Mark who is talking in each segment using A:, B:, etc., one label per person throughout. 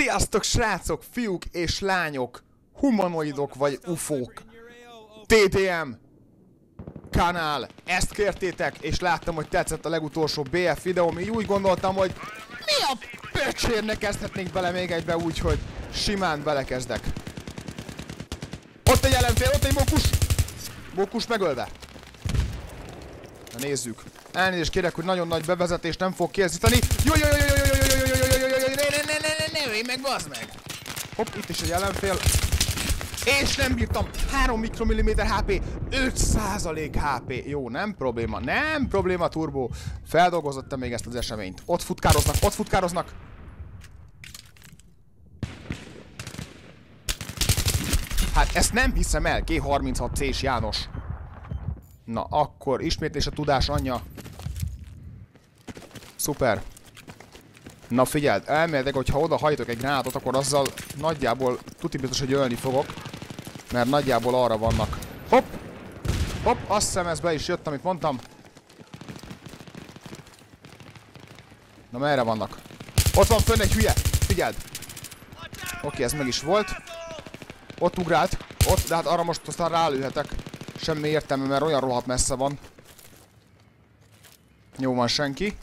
A: Sziasztok srácok, fiúk és lányok, humanoidok vagy ufók. TDM kanál, ezt kértétek, és láttam, hogy tetszett a legutolsó BF videó, mi úgy gondoltam, hogy mi a pöcsérnek kezdhetnénk bele még egybe úgyhogy simán belekezdek. Ott egy ellenfél, ott egy mókus! Mókus megölve. Na nézzük. Elnézést kérek, hogy nagyon nagy bevezetést nem fog készíteni. Jó, jó, jó, jó, jó, ne, meg, bazd meg! Hopp, itt is egy ellenfél. És nem bírtam. 3 mikromilliméter HP, 5 HP. Jó, nem probléma, nem probléma, Turbo. Feldolgozottam még ezt az eseményt. Ott futkároznak, ott futkároznak. Hát ezt nem hiszem el, G36C-s János. Na, akkor ismétlés a tudás anyja. Szuper. Na figyeld, elméletileg, hogyha oda hajtok egy gránátot, akkor azzal nagyjából tuti biztos, hogy ölni fogok. Mert nagyjából arra vannak. Hopp! Hopp, azt hiszem ez be is jött, amit mondtam. Na merre vannak? Ott van fönn egy hülye! Figyeld! Oké, ez meg is volt. Ott ugrált. Ott, de hát arra most aztán rálőhetek. Semmi értelme, mert olyan rohadt messze van. Jó van, senki.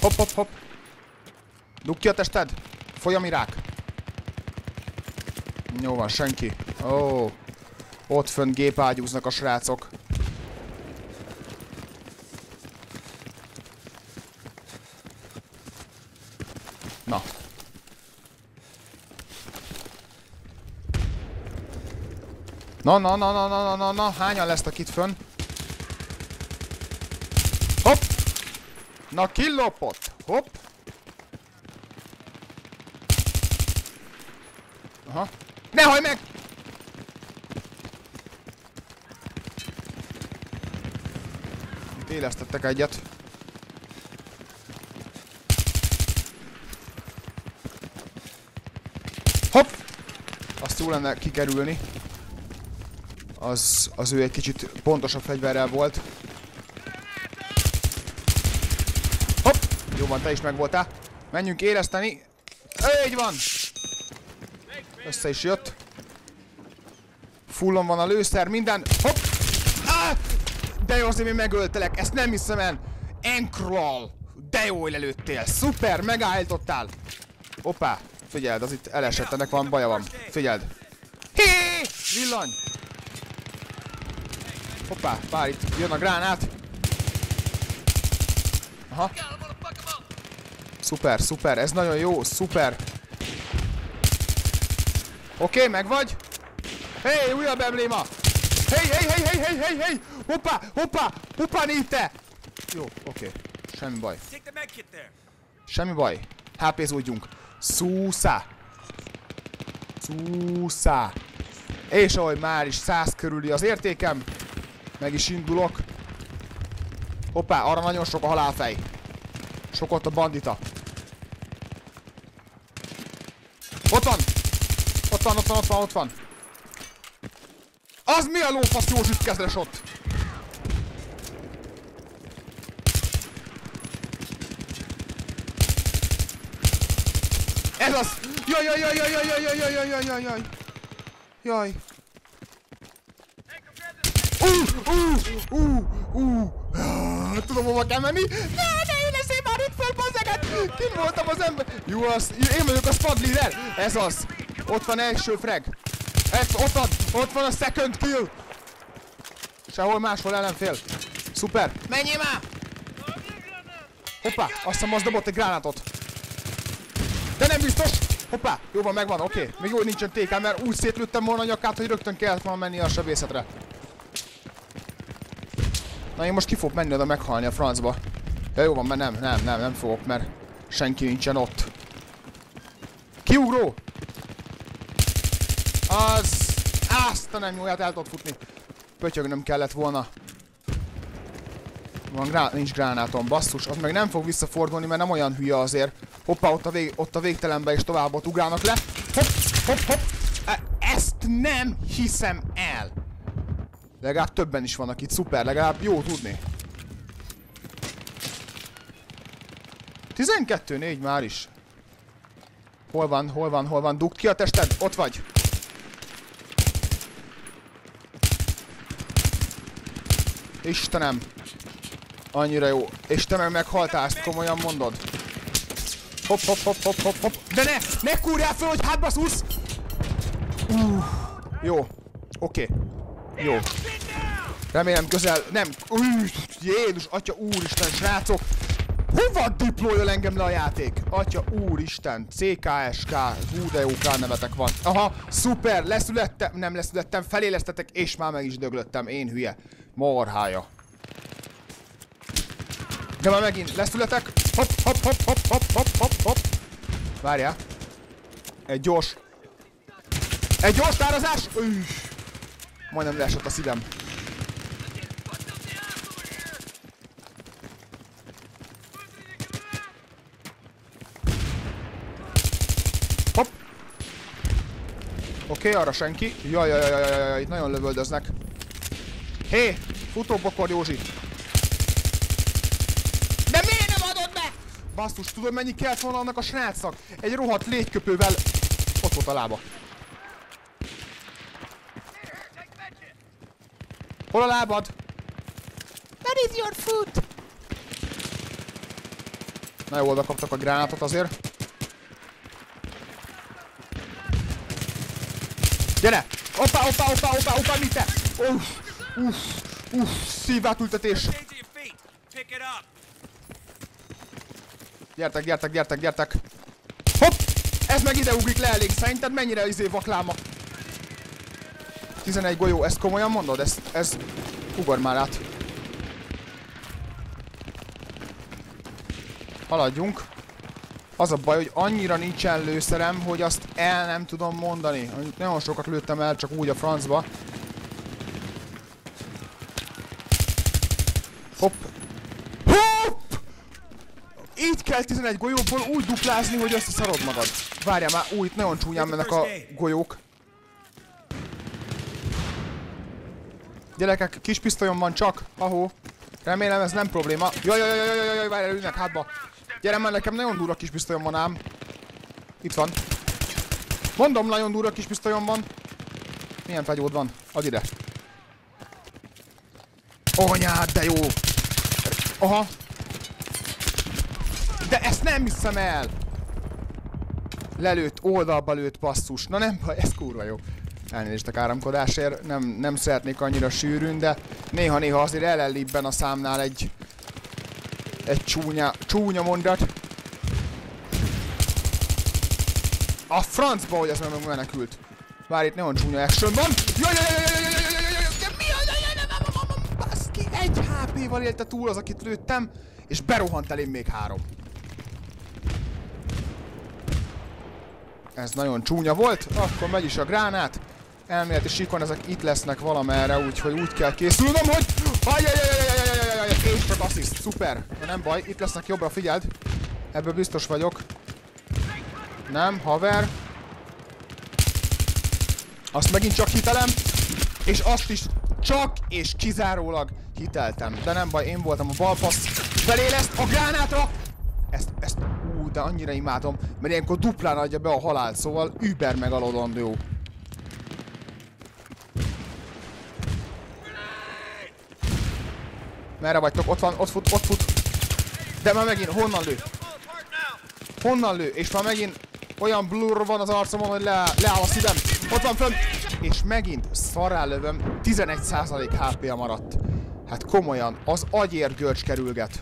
A: Hopp, hopp, hopp. Dugd ki a tested! Folyamirák! Jó van, senki. Ó. Oh. Ott fönn gépágyúznak a srácok. Na. Na, na, na, na, na, na, na, na, hányan lesznek itt fönn? Hopp! Na, killopott! Hopp! Aha. Ne hajj meg! Élesztettek egyet. Hopp! Azt jó lenne kikerülni. Az, az ő egy kicsit pontosabb fegyverrel volt. Hopp! Jó van, te is megvoltál. Menjünk éleszteni. Így van! Össze is jött. Fullon van a lőszer, minden. Hopp! Ah! De jó, azért én megöltelek, ezt nem hiszem el. Encrawl! De jó, hogy lelőttél. Szuper, megállítottál. Hoppá, figyeld, az itt elesett, ennek van baja van. Figyeld. Hé! Villany! Hoppá, pár itt jön a gránát. Aha. Szuper, szuper, ez nagyon jó, szuper. Oké, okay, megvagy? Hé, hey, újabb embléma! Hé, hé, hé, hé, hé, hey, hé! Hoppá, hoppá, hoppá, négy te! Jó, oké. Okay. Semmi baj. Semmi baj. HP-zódjunk. Szúszá. Szúszá. És ahogy már is száz körüli az értékem, meg is indulok. Hoppá, arra nagyon sok a halálfej. Sok ott a bandita. Ott van! Ott van, ott van, ott van, ott van. Az mi a lófasz jó zsütkezres ott? Ez az! Jaj, jaj, jaj, jaj, jaj, jaj, jaj, jaj, jaj, jaj, jaj. Jaj. Uh, uh, uh, uh. Tudom, hova kell menni. Ne, ne, én már itt föl, bazzeget! Kim voltam az ember? Jó, az, én vagyok a squad leader. Ez az. Ott van első frag. Ez, ott van, ott van a second kill. Sehol máshol ellenfél. Szuper. Menjél már! Hoppá, azt hiszem az dobott egy gránátot. De nem biztos! Hoppá, jó van, megvan, oké. Okay. Még jó, nincsen TK, mert úgy szétlőttem volna a nyakát, hogy rögtön kellett volna menni a sebészetre. Na én most ki fog menni oda meghalni a francba. Ja jó van, mert nem, nem, nem, nem fogok, mert senki nincsen ott. Kiugró! Az... Azt a nem hát el tudod futni. Pötyögnöm kellett volna. Van grá... nincs gránátom, basszus. Az meg nem fog visszafordulni, mert nem olyan hülye azért. Hoppá, ott a, vég... ott a végtelenbe is tovább ott ugrálnak le. Hopp, hopp, hopp. E ezt nem hiszem el. Legalább többen is vannak itt, szuper, legalább jó tudni. 12-4 már is. Hol van, hol van, hol van? Dugd ki a tested, ott vagy. Istenem. Annyira jó. És te meg meghaltál, ezt komolyan mondod? Hopp, hopp, hopp, hopp, hopp, hopp. De ne! Ne kúrjál föl, hogy hátba szusz! Uh, jó. Oké. Okay. Jó. Remélem közel... Nem. Uh, Jézus, atya úristen, srácok! Hova diplójol engem le a játék? Atya úristen, CKSK, hú de jó nevetek van. Aha, szuper, leszülettem, nem leszülettem, felélesztetek, és már meg is döglöttem, én hülye. Marhája. De már megint leszületek. Hopp, hopp, hopp, hopp, hopp, hopp, hopp, hopp. Várjál. Egy gyors. Egy gyors tárazás! Üff. Majdnem leesett a szívem. Hopp. Oké, okay, arra senki. Jaj, jaj, jaj, jaj, jaj, itt nagyon lövöldöznek. Hé, futópokor Józsi. De miért nem adod be? Basszus, tudod mennyi kellett volna annak a srácnak? Egy rohadt légyköpővel... Ott volt a lába. Hol a lábad? That is your foot! Na jó, oda kaptak a gránátot azért. Gyere! Opa, opa, opa, opa, opa, mit te? Uff, uff, uff, szívátültetés. Gyertek, gyertek, gyertek, gyertek. Hopp! Ez meg ide ugrik le elég. Szerinted mennyire izé vakláma? 11 golyó, ezt komolyan mondod? Ez, ez... Ugor már át. Haladjunk. Az a baj, hogy annyira nincsen lőszerem, hogy azt el nem tudom mondani. Nagyon sokat lőttem el, csak úgy a francba. Hopp. Hopp! Így kell 11 golyóból úgy duplázni, hogy összeszarod magad. Várjál már, új, nagyon csúnyán mennek a golyók. Gyerekek, kis pisztolyom van csak. Ahó. Remélem ez nem probléma. Jaj, jaj, jaj, jaj, jaj, jaj, várjál, ülnek hátba. Gyere már, nekem nagyon durva kis pisztolyom van ám. Itt van. Mondom, nagyon durva kis pisztolyom van. Milyen fegyód van? Add ide. Anyád, de jó! Aha. De ezt nem hiszem el! Lelőtt, oldalba lőtt basszus. Na nem baj, ez kurva jó. Elnézést a káromkodásért, nem, nem szeretnék annyira sűrűn, de néha-néha azért elellibben a számnál egy egy csúnya, csúnya mondat. A francba, hogy ez meg menekült. Várj, itt nagyon csúnya action van. Jaj, jaj, jaj, jaj, jaj, jaj, jaj, jaj, mi a Baszki, egy HP-val élte túl az, akit lőttem, és berohant elém még három. Ez nagyon csúnya volt, akkor megy is a gránát. Elméleti síkon ezek itt lesznek valamerre, úgyhogy úgy kell készülnöm, hogy... Ajajajajajajajajajajajaj, és csak assist, szuper. De nem baj, itt lesznek jobbra, figyeld. Ebből biztos vagyok. Nem, haver. Azt megint csak hitelem. És azt is csak és kizárólag hiteltem. De nem baj, én voltam a balpassz. Feléleszt a gránátra! Ezt, ezt, ú, de annyira imádom, mert ilyenkor duplán adja be a halált, szóval über megalodandó. Merre vagytok? Ott van, ott fut, ott fut. De már megint, honnan lő? Honnan lő? És már megint olyan blur van az arcomon, hogy le, leáll a szívem. Ott van fönn. És megint szarrá lövöm. 11% HP-a maradt. Hát komolyan, az agyér görcs kerülget.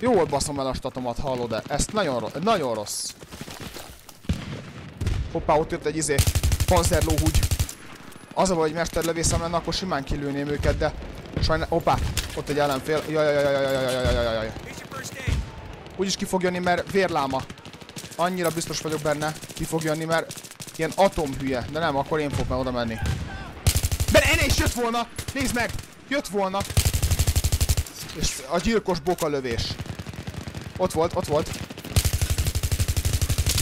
A: Jól baszom el a statomat, hallod-e? Ezt nagyon, rossz, nagyon rossz. Hoppá, ott jött egy izé, panzerlóhúgy. Az a baj, hogy mesterlövészem lenne, akkor simán kilőném őket, de Sajnál... Hoppá! Ott egy ellenfél. Jajajajajajajajajajajajajajajaj. Úgyis ki fog jönni, vérláma. Annyira biztos vagyok benne. Ki fog jönni, ilyen atomhülye. De nem, akkor én fogok már oda menni. Volna! Nézd meg! Jött! És a gyilkos boka lövés. Ott volt, ott volt.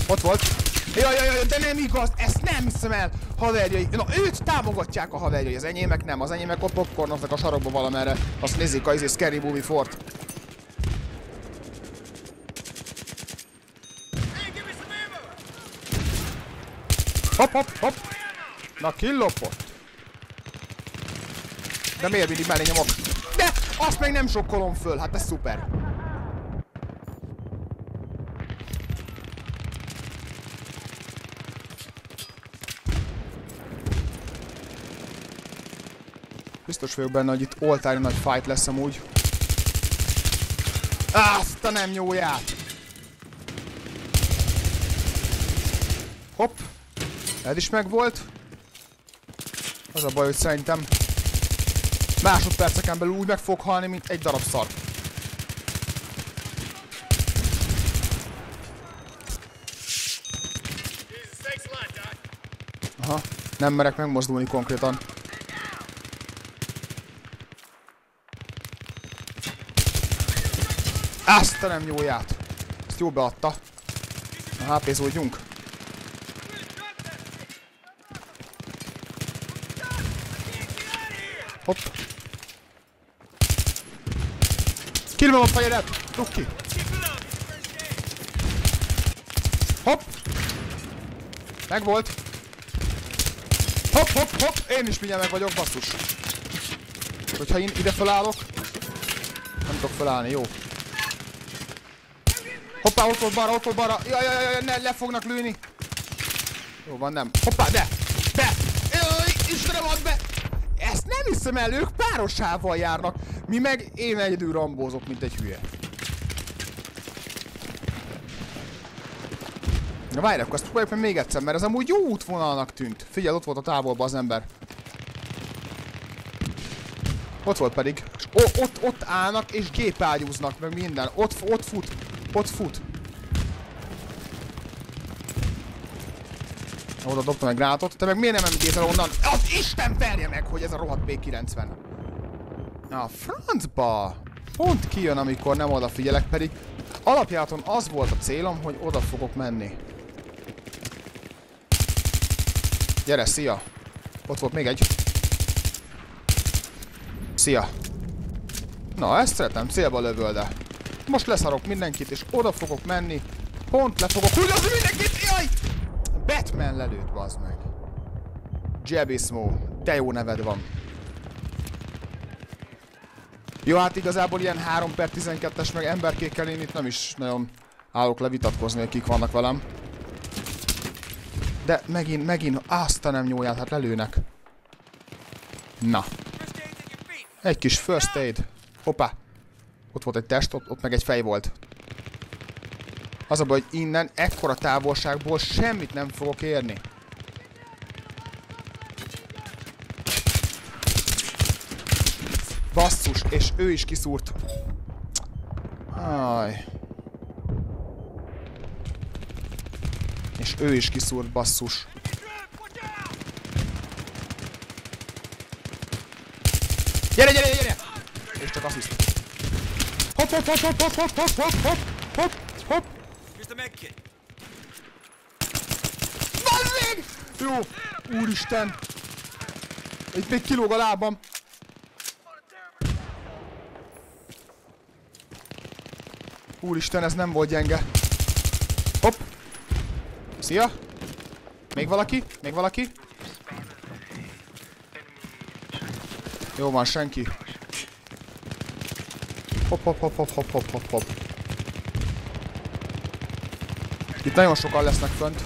A: Ott volt. Jaj, jaj, jaj, de nem igaz, ezt nem hiszem el! Haverjai, na őt támogatják a haverjai, az enyémek nem, az enyémek ott popcornoznak a sarokba valamerre. Azt nézik a izé Scary Movie Fort. Hopp, hopp, hopp. Na, killopott. De miért mindig mellé nyomok? De, azt meg nem sokkolom föl, hát ez szuper. Biztos vagyok benne, hogy itt oltári nagy fight lesz amúgy. Azt a nem jóját! Hopp. Ez is megvolt. Az a baj, hogy szerintem másodperceken belül úgy meg fog halni, mint egy darab szar. Aha, nem merek megmozdulni konkrétan. Azt a nem jóját! Ezt jó beadta. Na, HP-zódjunk. Hopp. Kill a fejedet! Rúg ki! Hopp! Megvolt! Hopp, hopp, hopp! Én is mindjárt meg vagyok, basszus! Hogyha én ide felállok, nem tudok felállni, jó. Hoppá, ott volt balra, ott volt balra. Jaj, jaj, jaj, ne, le fognak lőni. Jó van, nem. Hoppá, de! Be! Jaj, Istenem, add be! Ezt nem hiszem el, ők párosával járnak. Mi meg én egyedül rambózok, mint egy hülye. Na várj, akkor ezt próbáljuk meg még egyszer, mert ez amúgy jó útvonalnak tűnt. Figyelj, ott volt a távolban az ember. Ott volt pedig. És ott, ott állnak és gépágyúznak, meg minden. Ott, ott fut. Ott fut. Oda dobtam egy gránátot. Te meg miért nem említél onnan? Az Isten verje meg, hogy ez a rohadt B90. Na, francba! Pont kijön, amikor nem odafigyelek, pedig alapjáton az volt a célom, hogy oda fogok menni. Gyere, szia! Ott volt még egy. Szia! Na, ezt szeretem, célba lövöl, de most leszarok mindenkit, és oda fogok menni. Pont le fogok hullozni mindenkit! Jaj! Batman lelőtt, bazd meg. Jebismo. Te jó neved van. Jó, hát igazából ilyen 3 per 12-es meg emberkékkel én itt nem is nagyon állok levitatkozni, hogy kik vannak velem. De megint, megint, azt a nem nyúlját, hát lelőnek. Na. Egy kis first aid. Hoppá. Ott volt egy test, ott, ott meg egy fej volt. Az a baj, hogy innen, ekkora távolságból semmit nem fogok érni. Basszus, és ő is kiszúrt. Aj. És ő is kiszúrt, basszus. Gyere, gyere, gyere! És csak assziszt. Hopp, hopp, hopp, hopp, hopp, hopp, hopp, hopp, hopp, hopp.
B: Here's the med kit.
A: Bazzeg! Jó, úristen. Itt még kilóg a lábam. Úristen, ez nem volt gyenge. Hopp. Szia. Még valaki? Még valaki? Jó van, senki. Hopp, hopp, hopp, hopp, hopp, hopp, hopp, hopp. Itt nagyon sokan lesznek fönt.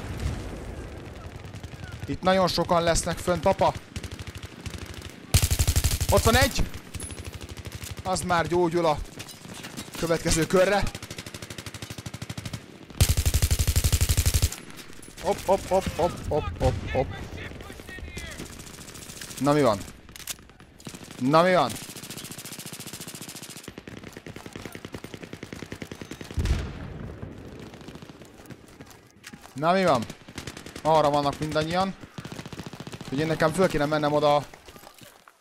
A: Itt nagyon sokan lesznek fönt, papa. Ott van egy. Az már gyógyul a következő körre. Hopp, hopp, hopp, hopp, hopp, hopp, hopp. Na mi van? Na mi van? Na mi van? Arra vannak mindannyian. Hogy én nekem föl kéne mennem oda a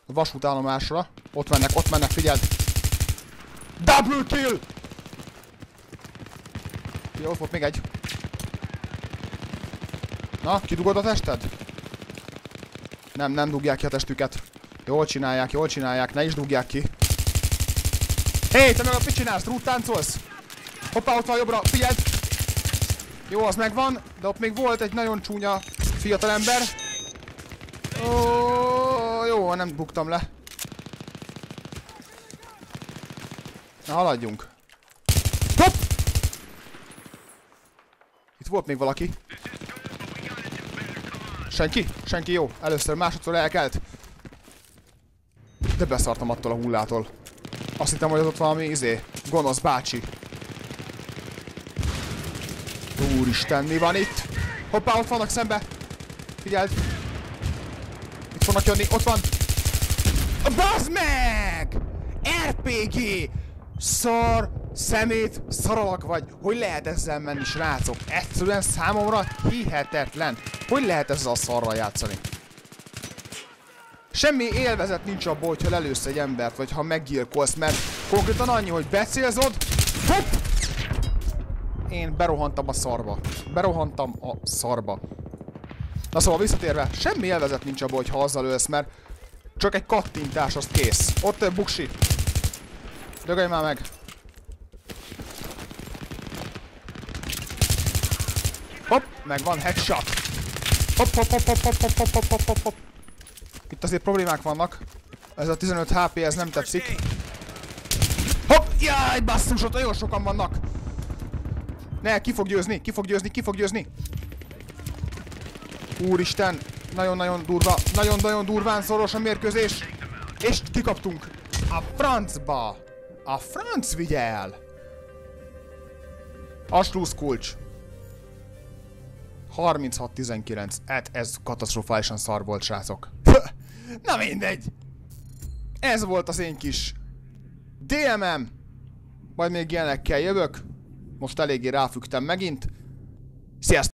A: vasútállomásra. Ott mennek, ott mennek, figyeld! Double kill! Jó, ott volt még egy. Na, kidugod a tested? Nem, nem dugják ki a testüket. Jól csinálják, jól csinálják, ne is dugják ki. Hé, hey, te meg a mit csinálsz? Rút táncolsz? Hoppá, ott van jobbra, figyeld! Jó, az megvan, de ott még volt egy nagyon csúnya Fiatal ember. Ó, jó, nem buktam le. Na, haladjunk. Hopp! Itt volt még valaki. Senki? Senki jó. Először másodszor elkelt. De beszartam attól a hullától. Azt hittem, hogy az ott valami izé, gonosz bácsi. Úristen, mi van itt? Hoppá, ott vannak szembe. Figyeld. Itt fognak jönni, ott van. Bazd meg! RPG! Szar, szemét, szaralak vagy. Hogy lehet ezzel menni, srácok? Egyszerűen számomra hihetetlen. Hogy lehet ezzel a szarral játszani? Semmi élvezet nincs abból, hogyha lelősz egy embert, vagy ha meggyilkolsz, mert konkrétan annyi, hogy becélzod, hopp! Én berohantam a szarba. Berohantam a szarba. Na szóval visszatérve, semmi élvezet nincs abból, hogyha azzal ölsz, mert csak egy kattintás, az kész. Ott több buksi. Dögölj már meg. Hopp, megvan, headshot. Hopp, hopp, hopp, hopp, hopp, hopp, hopp, hopp, hopp, hopp, hopp. Itt azért problémák vannak. Ez a 15 HP, ez nem tetszik. Hopp, jaj, basszus, ott nagyon sokan vannak. Ne, ki fog győzni, ki fog győzni, ki fog győzni. Úristen, nagyon-nagyon durva, nagyon-nagyon durván szoros a mérkőzés. És kikaptunk. A francba. A franc vigye el. A kulcs. 36-19. Hát ez katasztrofálisan szar volt, srácok. Na mindegy. Ez volt az én kis DMM. Majd még ilyenekkel jövök. Most eléggé ráfügtem megint. Sziasztok!